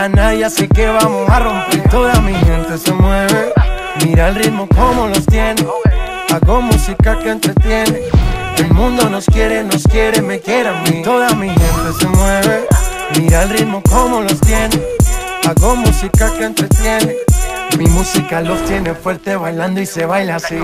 a nadie, así que vamos a romper. Toda mi gente se mueve. Mira el ritmo como los tiene. Hago música que entretiene. El mundo nos quiere, nos quiere, me quiere a mí. Toda mi gente se mueve. Mira el ritmo como los tiene. Hago música que entretiene. Mi música los tiene fuerte bailando y se baila así.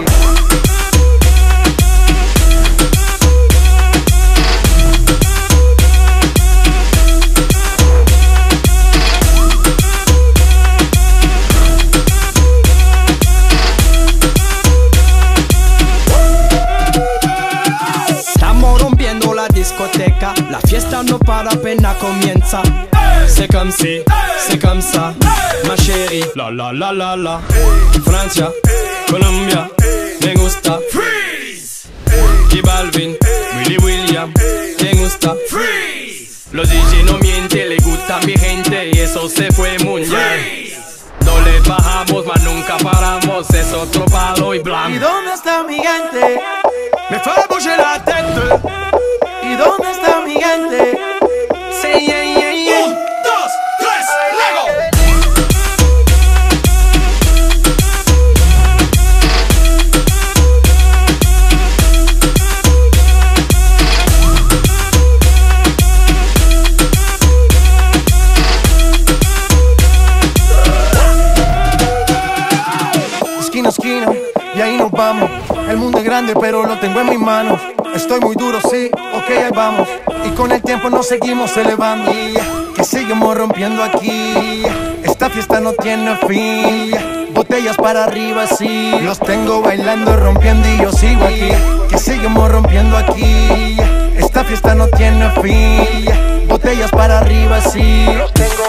Estamos rompiendo la discoteca, la fiesta no para apenas comienza. C'est comme si, c'est comme ça, ma chérie. La la la la la. Francia, Colombia, me gusta. Freeze. Y Balvin, Willy William, me gusta. Freeze. Los DJ no mienten, le gusta mi gente y eso se fue muy bien. No le bajamos, mas nunca paramos, es otro palo y ¿Y blanco. dónde está mi gente? Me fait bouger la tête. ¿Y dónde está mi gente? El mundo es grande, pero lo tengo en mis manos. Estoy muy duro, sí, ok, ahí vamos. Y con el tiempo nos seguimos elevando. Que seguimos rompiendo aquí. Esta fiesta no tiene fin. Botellas para arriba, sí. Los tengo bailando, rompiendo y yo sigo aquí. Que seguimos rompiendo aquí. Esta fiesta no tiene fin. Botellas para arriba, sí. Los tengo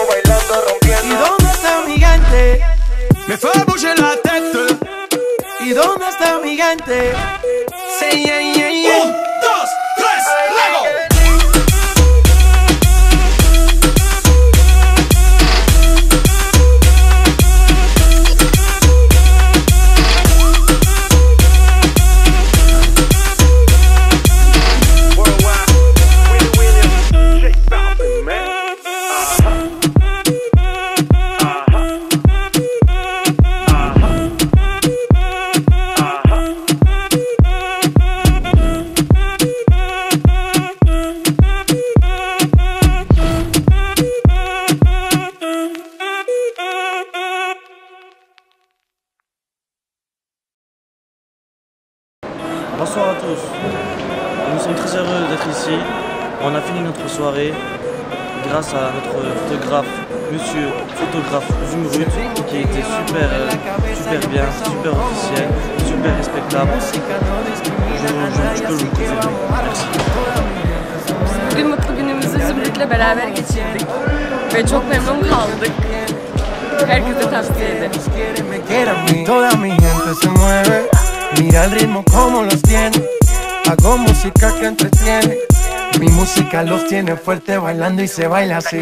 yeah, yeah, yeah. Bonsoir à tous. Nous sommes très heureux d'être ici. On a fini notre soirée grâce à notre photographe, monsieur photographe Zumrut, qui a été super, euh, super bien, super officiel, super respectable. Je, je- je peux le confirmer. Merci. Bugün mutlu günümüzü Zümrüt'le beraber geçirdik. Ve çok memnun kaldık. Herkese tavsiye ederim. Toda mi gente se mueve? Mira el ritmo como los tiene. Hago música que entretiene. Mi música los tiene fuerte bailando y se baila así.